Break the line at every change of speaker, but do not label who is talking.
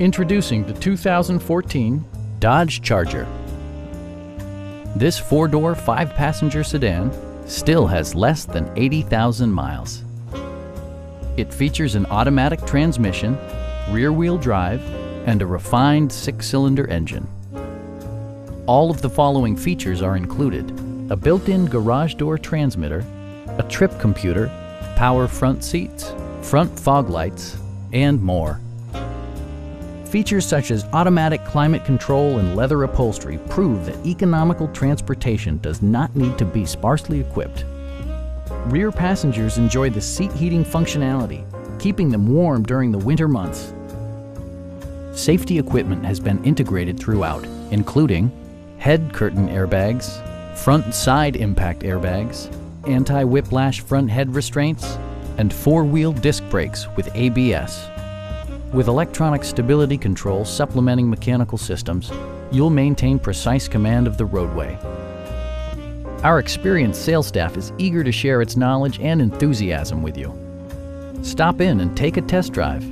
Introducing the 2014 Dodge Charger. This four-door, five-passenger sedan still has less than 80,000 miles. It features an automatic transmission, rear-wheel drive, and a refined six-cylinder engine. All of the following features are included. A built-in garage door transmitter, a trip computer, power front seats, front fog lights, and more. Features such as automatic climate control and leather upholstery prove that economical transportation does not need to be sparsely equipped. Rear passengers enjoy the seat heating functionality, keeping them warm during the winter months. Safety equipment has been integrated throughout, including head curtain airbags, front side impact airbags, anti-whiplash front head restraints, and four-wheel disc brakes with ABS. With electronic stability control supplementing mechanical systems, you'll maintain precise command of the roadway. Our experienced sales staff is eager to share its knowledge and enthusiasm with you. Stop in and take a test drive.